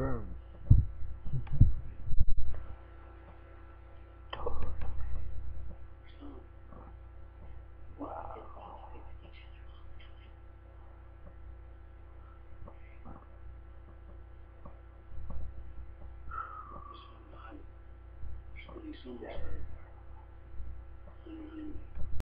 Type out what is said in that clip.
True. Yeah.